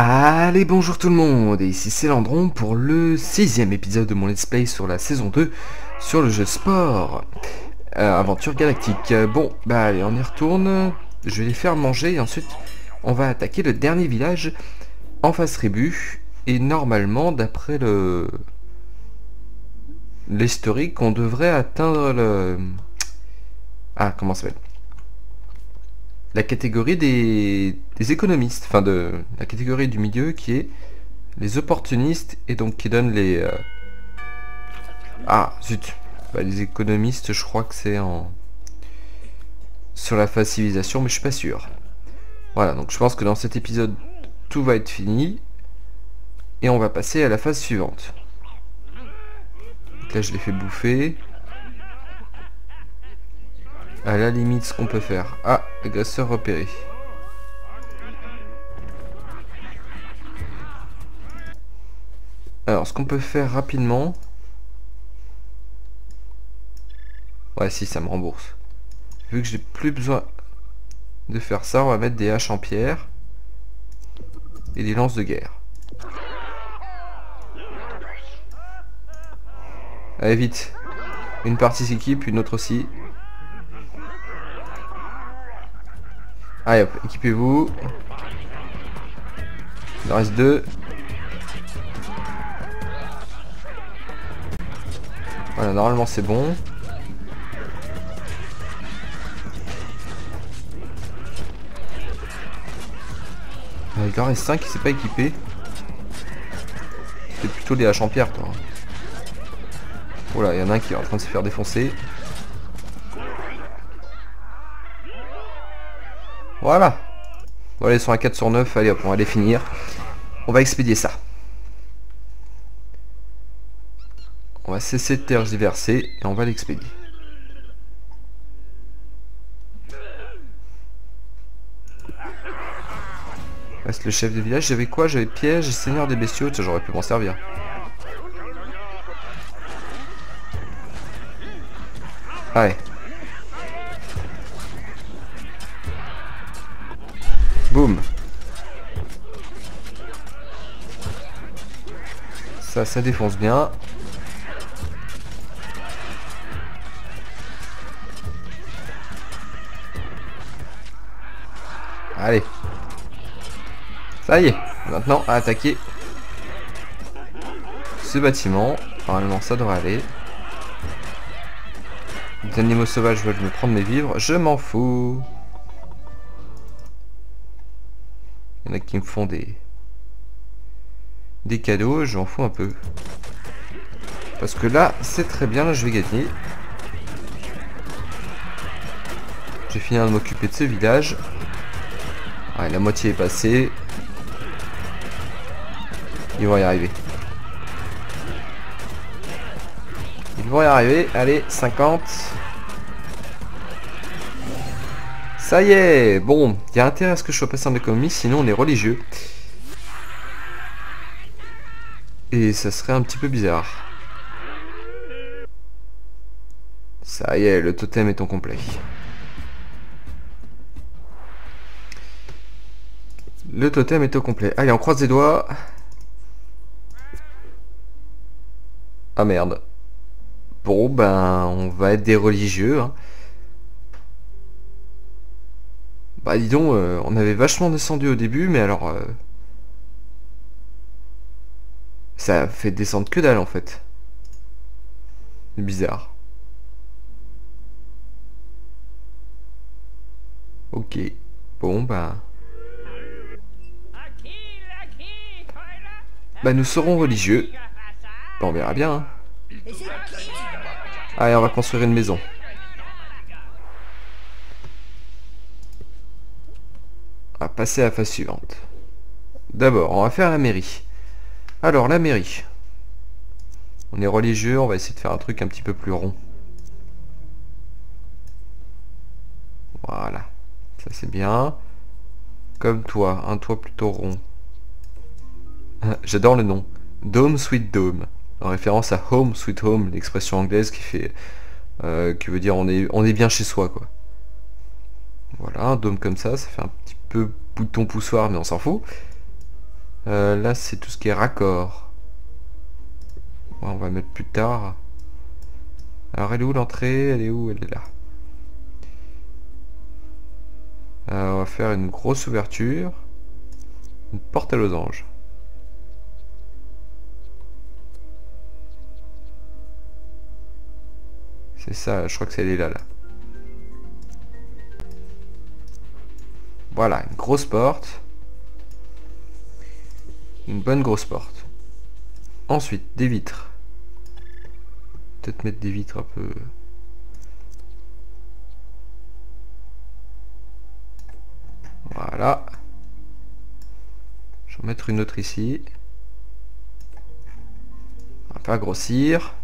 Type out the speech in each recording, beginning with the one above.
Allez bonjour tout le monde, et ici c'est Landron pour le sixième épisode de mon let's play sur la saison 2 sur le jeu sport euh, Aventure Galactique. Euh, bon, bah allez on y retourne, je vais les faire manger et ensuite on va attaquer le dernier village en face tribu et normalement d'après le l'historique on devrait atteindre le... Ah comment ça s'appelle? La catégorie des, économistes, enfin de la catégorie du milieu qui est les opportunistes et donc qui donne les... Euh, ah, zut. Bah, les économistes, je crois que c'est en... Sur la phase civilisation, mais je suis pas sûr. Voilà, donc je pense que dans cet épisode, tout va être fini. Et on va passer à la phase suivante. Donc là, je l'ai fait bouffer. À la limite, ce qu'on peut faire. Ah, agresseur repéré. Alors, ce qu'on peut faire rapidement... Ouais, si, ça me rembourse. Vu que j'ai plus besoin de faire ça, on va mettre des haches en pierre. Et des lances de guerre. Allez, vite. Une partie s'équipe, une autre aussi. Allez hop, équipez-vous. Il en reste deux. Voilà, normalement c'est bon. Il en reste 5 qui s'est pas équipé. C'est plutôt des haches en pierre quoi. Voilà, il y en a un qui est en train de se faire défoncer. Voilà. Voilà, ils sont à 4 sur 9. Allez hop, on va les finir. On va expédier ça. On va cesser de tergiverser et on va l'expédier. Reste le chef de village. J'avais quoi? J'avais piège seigneur des bestiaux. J'aurais pu m'en servir. Allez. Boum. Ça, ça défonce bien. Allez. Ça y est. Maintenant, à attaquer ce bâtiment. Normalement, ça devrait aller. Les animaux sauvages veulent me prendre mes vivres. Je m'en fous. Qui me font des... Des cadeaux, j'en fous un peu. Parce que là, c'est très bien, là je vais gagner. J'ai fini de m'occuper de ce village. Ouais, la moitié est passée. Ils vont y arriver. Ils vont y arriver. Allez, 50. Ça y est Bon, il y a intérêt à ce que je sois passé en économie, sinon on est religieux. Et ça serait un petit peu bizarre. Ça y est, le totem est en complet. Le totem est au complet. Allez, on croise les doigts. Ah merde. Bon, ben, on va être des religieux. Hein. Bah dis donc, euh, on avait vachement descendu au début, mais alors... Euh, ça fait descendre que dalle en fait. C'est bizarre. Ok. Bon bah... Bah nous serons religieux. Bah, on verra bien. Hein. Allez, on va construire une maison. On va passer à la phase suivante. D'abord, on va faire la mairie. Alors, la mairie. On est religieux, on va essayer de faire un truc un petit peu plus rond. Voilà. Ça, c'est bien. Comme toi, un toit plutôt rond. J'adore le nom. Dome Sweet Dome. En référence à Home Sweet Home, l'expression anglaise qui fait... Euh, qui veut dire on est, bien chez soi, quoi. Voilà, un dôme comme ça, ça fait un peu bouton poussoir, mais on s'en fout. Euh, là, c'est tout ce qui est raccord. on va mettre plus tard. Alors, elle est où l'entrée? Elle est où? Elle est là. Euh, on va faire une grosse ouverture. Une porte à losange. C'est ça, je crois que c'est elle est là, là. Voilà, une grosse porte. Une bonne grosse porte. Ensuite, des vitres. Peut-être mettre des vitres un peu... Voilà. Je vais mettre une autre ici. On va pas grossir.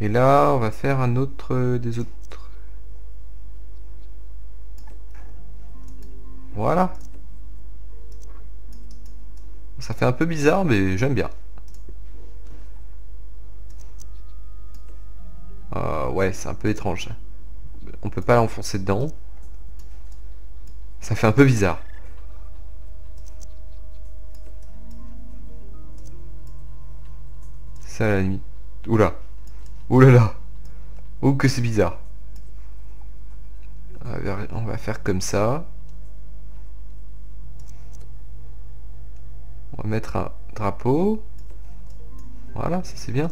Et là, on va faire un autre des autres. Voilà. Ça fait un peu bizarre, mais j'aime bien. Euh, ouais, c'est un peu étrange. On peut pas l'enfoncer dedans. Ça fait un peu bizarre. Ça la limite. Oula. Oulala. Là là. Oh que c'est bizarre. On va faire comme ça. On va mettre un drapeau. Voilà, ça c'est bien.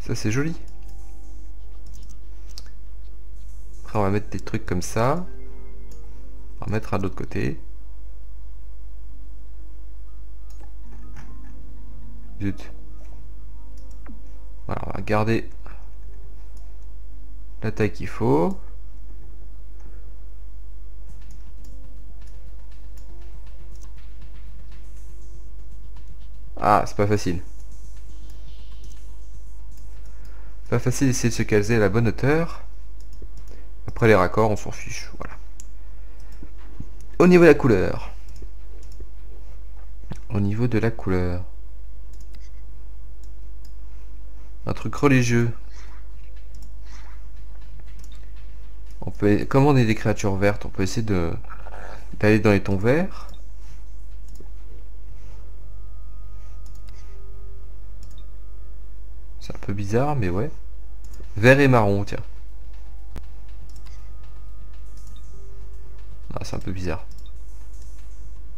Ça c'est joli. on va mettre des trucs comme ça. On va mettre à l'autre côté. Zut. Voilà, on va garder la taille qu'il faut. Ah, c'est pas facile. Pas facile d'essayer de se caser à la bonne hauteur. Après les raccords, on s'en fiche. Voilà. Au niveau de la couleur. Au niveau de la couleur. Un truc religieux. On peut, comme on est des créatures vertes, on peut essayer d'aller dans les tons verts. C'est un bizarre, mais ouais. Vert et marron, tiens. Ah, c'est un peu bizarre.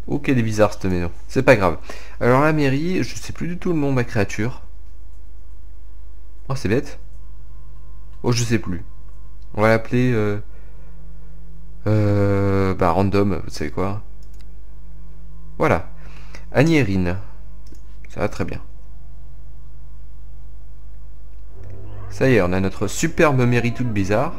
Ok, elle est bizarre cette maison. C'est pas grave. Alors la mairie, je sais plus du tout le nom de ma créature. Oh, c'est bête. Oh, je sais plus. On va l'appeler... Euh, euh, bah, random, vous savez quoi. Voilà. Agnérine. Ça va très bien. Ça y est, on a notre superbe mairie toute bizarre.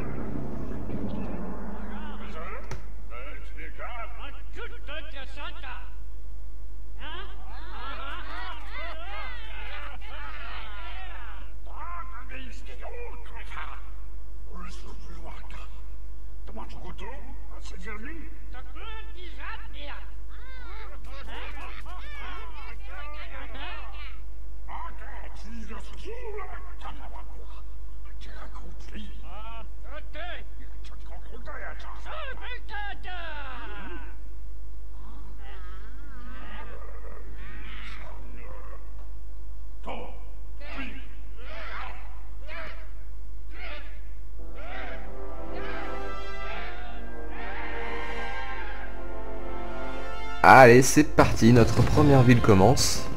Allez, c'est parti, notre première ville commence.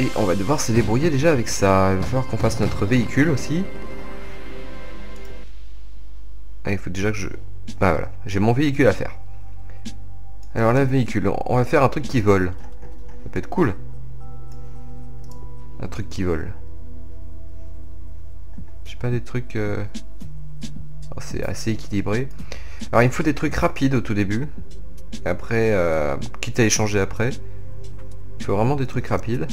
Et on va devoir se débrouiller déjà avec ça. Il va falloir qu'on fasse notre véhicule aussi. Ah, il faut déjà que je... Ah voilà, j'ai mon véhicule à faire. Alors là, véhicule, on va faire un truc qui vole. Ça peut être cool. Un truc qui vole. J'ai pas des trucs... Euh, oh, c'est assez équilibré. Alors il me faut des trucs rapides au tout début. Après, euh, quitte à échanger après. Il faut vraiment des trucs rapides.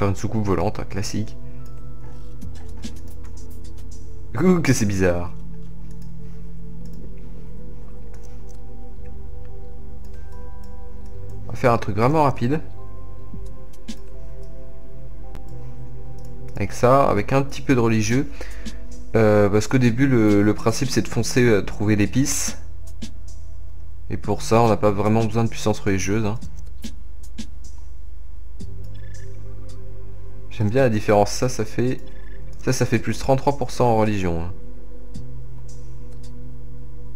Faire une soucoupe volante, classique. Que c'est bizarre. On va faire un truc vraiment rapide. Avec ça, avec un petit peu de religieux. Euh, parce qu'au début, le, le principe, c'est de foncer, euh, trouver l'épice. Et pour ça, on n'a pas vraiment besoin de puissance religieuse. hein. J'aime bien la différence. Ça, ça fait... Ça, ça fait plus 33% en religion. hein.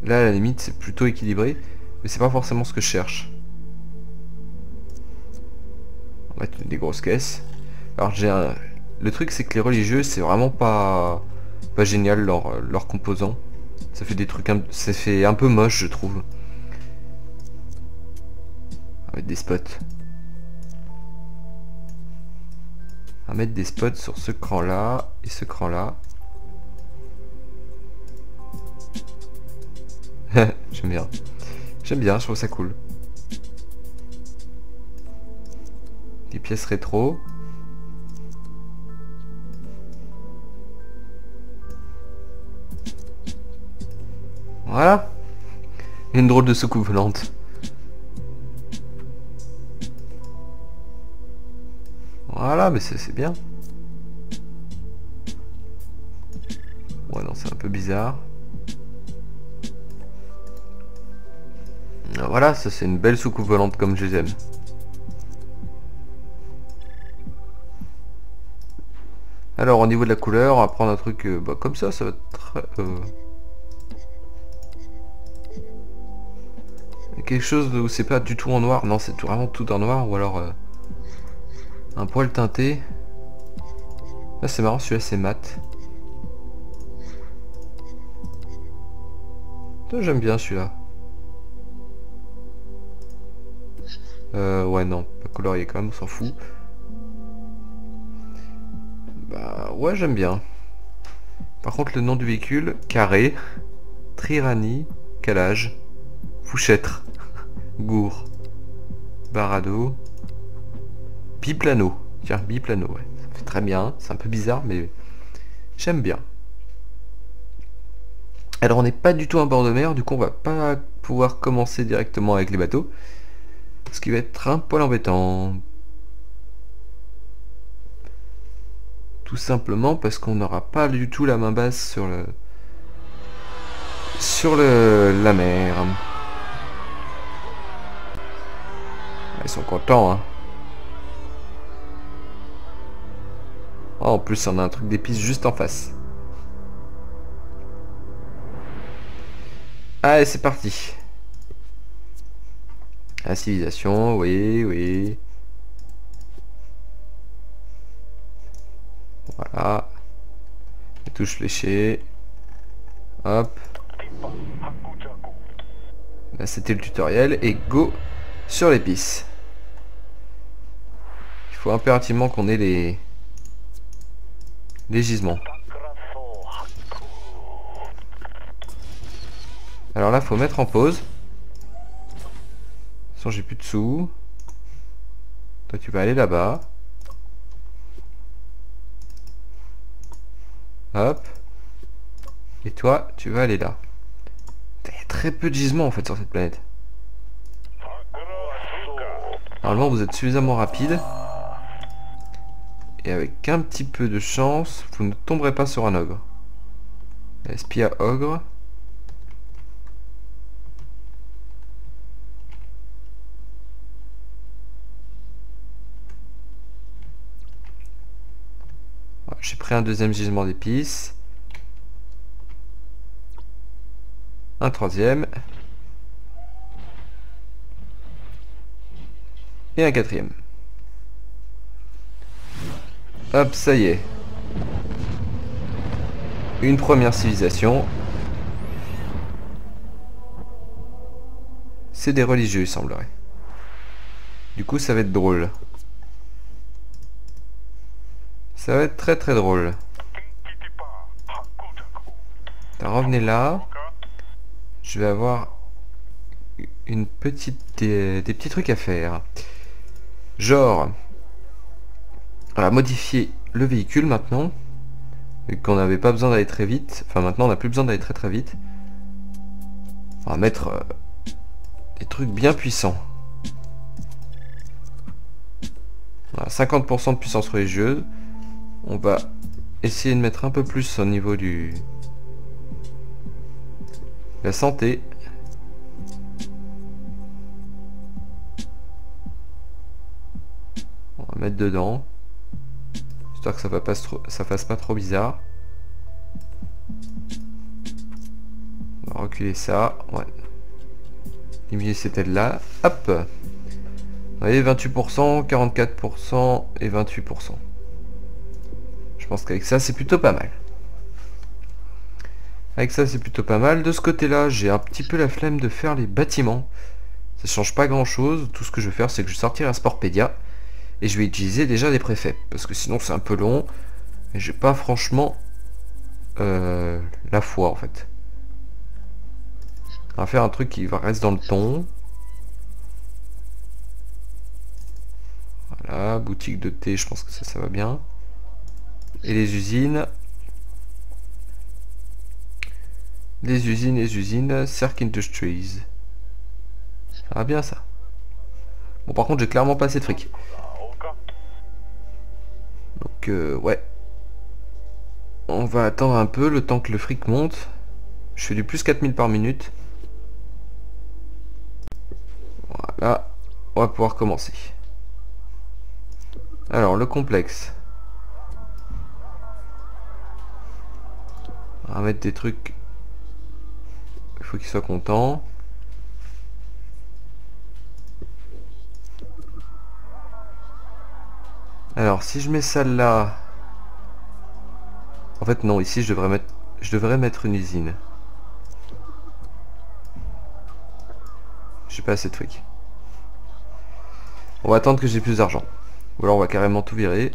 Là, à la limite, c'est plutôt équilibré. Mais c'est pas forcément ce que je cherche. On va mettre des grosses caisses. Alors, j'ai un... Le truc, c'est que les religieux, c'est vraiment pas... Pas génial, leurs leurs composants. Ça fait des trucs... Un... Ça fait un peu moche, je trouve. Mettre des spots. On va mettre des spots sur ce cran là et ce cran là. J'aime bien. J'aime bien, je trouve ça cool. Des pièces rétro. Voilà. Une drôle de soucoupe volante. Voilà, mais c'est bien. Ouais, non, c'est un peu bizarre. Ah, Voilà, ça c'est une belle soucoupe volante comme je les aime. Alors au niveau de la couleur, on va prendre un truc euh, bah, comme ça, ça va être... euh, Quelque chose où c'est pas du tout en noir, non c'est vraiment tout en noir, ou alors euh, un poil teinté. Là c'est marrant, celui-là c'est mat. J'aime bien celui-là. Euh, ouais, non, pas colorié quand même, on s'en fout. Bah, ouais, j'aime bien. Par contre, le nom du véhicule, carré, Trirani, calage, Fouchêtre, Gour, Barado, Biplano. Tiens, Biplano, ouais. Ça fait très bien, c'est un peu bizarre, mais j'aime bien. Alors, on n'est pas du tout en bord de mer, du coup, on va pas pouvoir commencer directement avec les bateaux. Ce qui va être un poil embêtant. Tout simplement parce qu'on n'aura pas du tout la main basse sur le... Sur le... la mer. Ils sont contents, hein. Oh, en plus, on a un truc d'épices juste en face. Allez, c'est parti. La civilisation, oui, oui. Voilà. Les touches fléchées. Hop. Là, c'était le tutoriel. Et go sur l'épice. Il faut impérativement qu'on ait les... Les gisements. Alors là, faut mettre en pause. Sans j'ai plus de sous. Toi tu vas aller là-bas. Hop. Et toi, tu vas aller là. Il y a très peu de gisements en fait sur cette planète. Normalement vous êtes suffisamment rapide. Et avec un petit peu de chance, vous ne tomberez pas sur un ogre. Espia ogre. J'ai pris un deuxième gisement d'épices. Un troisième. Et un quatrième. Hop, ça y est. Une première civilisation. C'est des religieux, il semblerait. Du coup, ça va être drôle. Ça va être très très drôle. Revenez là. Je vais avoir une petite des, des petits trucs à faire. Genre, à modifier le véhicule maintenant, Vu qu'on n'avait pas besoin d'aller très vite. Enfin, maintenant, on n'a plus besoin d'aller très très vite. On va mettre euh, des trucs bien puissants. 50% de puissance religieuse. On va essayer de mettre un peu plus au niveau du... La santé. On va mettre dedans. Histoire que ça, va pas ça fasse pas trop bizarre. On va reculer ça. Ouais. Diminuer cette aide-là. Hop Vous voyez, 28%, 44% et 28%. Je pense qu'avec ça, c'est plutôt pas mal. Avec ça, c'est plutôt pas mal. De ce côté-là, j'ai un petit peu la flemme de faire les bâtiments. Ça change pas grand-chose. Tout ce que je vais faire, c'est que je vais sortir un Sportpedia. Et je vais utiliser déjà des préfets. Parce que sinon, c'est un peu long. Et j'ai pas franchement euh, la foi, en fait. On va faire un truc qui va rester dans le ton. Voilà, boutique de thé, je pense que ça, ça va bien. Et les usines. Les usines, les usines, Cirque Industries. Ça va bien ça. Bon par contre j'ai clairement pas assez de fric. Ouais. On va attendre un peu le temps que le fric monte. Je fais du plus 4000 par minute. Voilà. On va pouvoir commencer. Alors le complexe. On va mettre des trucs faut qu'il soit content. Alors, si je mets ça là... En fait, non, ici, je devrais mettre, je devrais mettre une usine. J'ai pas assez de trucs. On va attendre que j'ai plus d'argent. Ou alors on va carrément tout virer.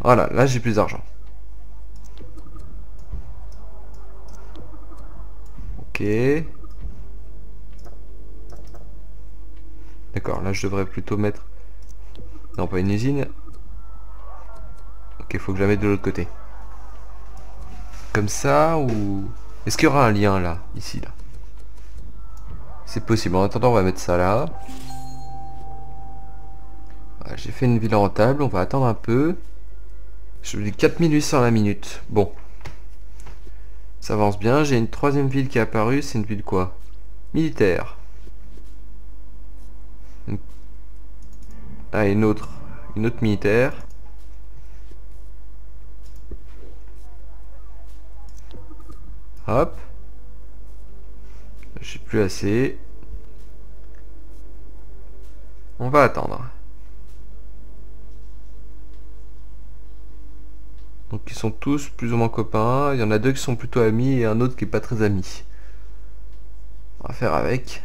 Voilà, là j'ai plus d'argent. D'accord, là je devrais plutôt mettre... Non, pas une usine. Ok, faut que je la mette de l'autre côté. Comme ça, ou... Est-ce qu'il y aura un lien là, ici, là? C'est possible. En attendant, on va mettre ça là. J'ai fait une ville rentable, on va attendre un peu. Je dis 4800 la minute. Bon, ça avance bien. J'ai une troisième ville qui est apparue. C'est une ville quoi? Militaire. Ah, une autre. Une autre militaire. Hop. J'ai plus assez. On va attendre. Donc ils sont tous plus ou moins copains. Il y en a deux qui sont plutôt amis et un autre qui est pas très ami. On va faire avec.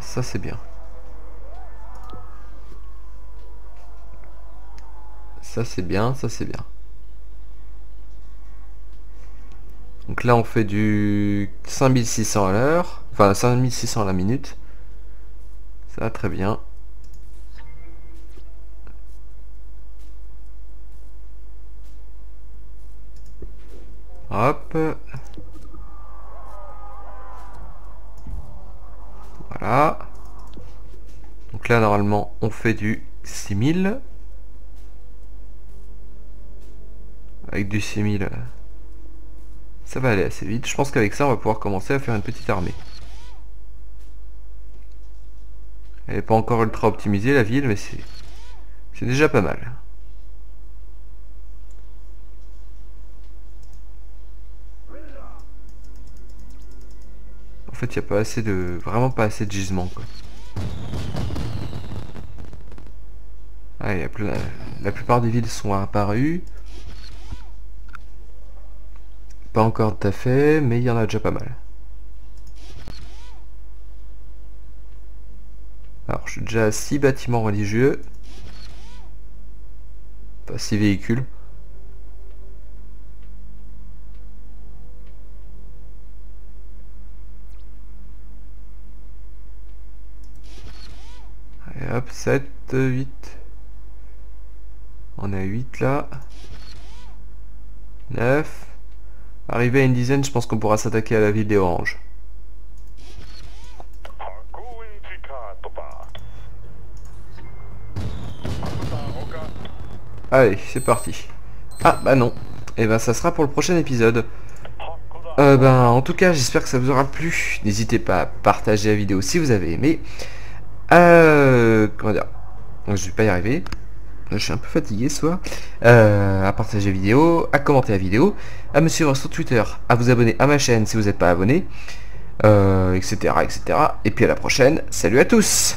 Ça c'est bien. Ça c'est bien, ça c'est bien. Donc là on fait du 5600 à l'heure. Enfin 5600 à la minute. Ça va très bien. Hop. Donc là, normalement, on fait du 6000. Avec du 6000, ça va aller assez vite. Je pense qu'avec ça, on va pouvoir commencer à faire une petite armée. Elle n'est pas encore ultra optimisée, la ville, mais c'est déjà pas mal. Fait, il n'y a pas assez de... Vraiment pas assez de gisements, quoi. Ah. La plupart des villes sont apparues. Pas encore tout à fait, mais il y en a déjà pas mal. Alors, je suis déjà à 6 bâtiments religieux. Pas 6 véhicules. Hop, 7, 8. On a 8 là. 9. Arrivé à une dizaine, je pense qu'on pourra s'attaquer à la ville des oranges. Allez, c'est parti. Ah, bah non. Et eh ben ça sera pour le prochain épisode. Euh, ben, en tout cas, j'espère que ça vous aura plu. N'hésitez pas à partager la vidéo si vous avez aimé. Euh, comment dire? Je vais pas y arriver. Je suis un peu fatigué ce soir. Euh, à partager la vidéo, à commenter la vidéo, à me suivre sur Twitter, à vous abonner à ma chaîne si vous n'êtes pas abonné, etc., etc. Et puis à la prochaine. Salut à tous